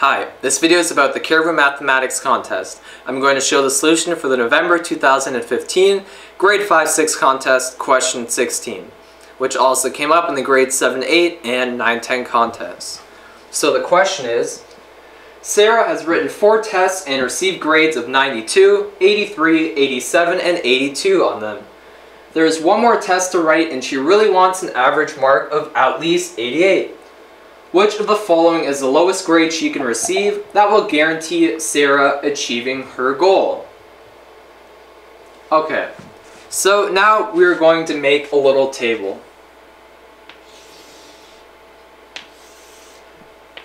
Hi, this video is about the Caribou Mathematics Contest. I'm going to show the solution for the November 2015 Grade 5-6 contest, question 16, which also came up in the Grade 7-8 and 9-10 contests. So the question is, Sarah has written four tests and received grades of 92, 83, 87, and 82 on them. There is one more test to write and she really wants an average mark of at least 88. Which of the following is the lowest grade she can receive that will guarantee Sarah achieving her goal? Okay, so now we're going to make a little table.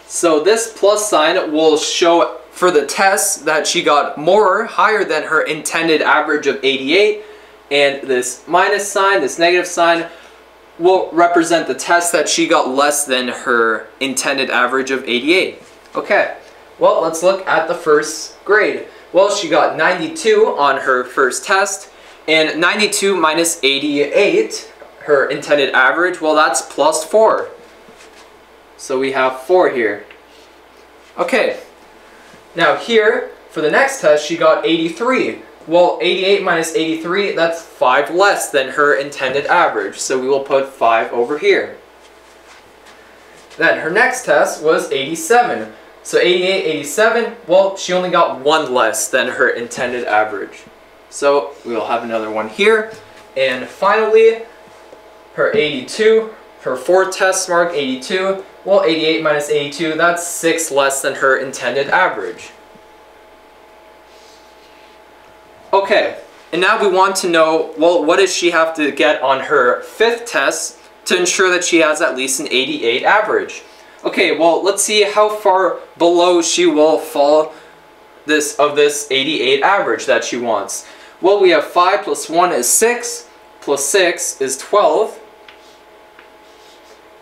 So this plus sign will show for the test that she got more, higher than her intended average of 88, and this minus sign, this negative sign, will represent the test that she got less than her intended average of 88. Okay, well, let's look at the first grade. Well, she got 92 on her first test, and 92 minus 88, her intended average, well, that's plus 4. So we have 4 here. Okay, now here, for the next test, she got 83. Well, 88 minus 83, that's 5 less than her intended average, so we will put 5 over here. Then her next test was 87. So 88, 87, well, she only got 1 less than her intended average. So we'll have another one here. And finally, her 82, her fourth test mark, 82. Well, 88 minus 82, that's 6 less than her intended average. Okay, and now we want to know, well, what does she have to get on her fifth test to ensure that she has at least an 88 average? Okay, well, let's see how far below she will fall this of this 88 average that she wants. Well, we have 5 plus 1 is 6, plus 6 is 12,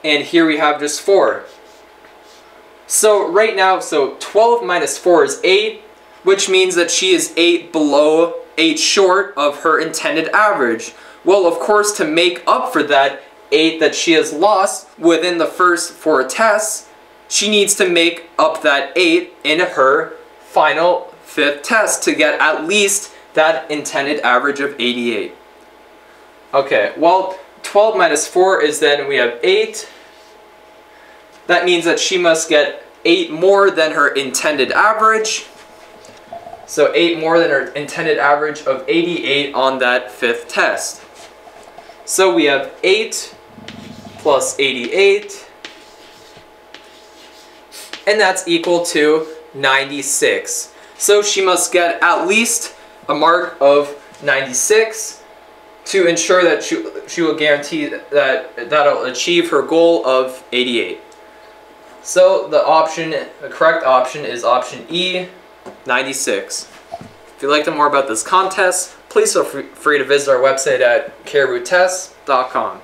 and here we have just 4. So right now, so 12 minus 4 is 8, which means that she is 8 below 8 short of her intended average. Well, of course, to make up for that 8 that she has lost within the first 4 tests, she needs to make up that 8 in her final 5th test to get at least that intended average of 88. Okay, well, 12 minus 4 is then we have 8. That means that she must get 8 more than her intended average. So 8 more than our intended average of 88 on that fifth test. So we have 8 plus 88, and that's equal to 96. So she must get at least a mark of 96 to ensure that she, she will guarantee that that'll achieve her goal of 88. So the option, the correct option is option E, 96. If you'd like to know more about this contest, please feel free to visit our website at cariboutests.com.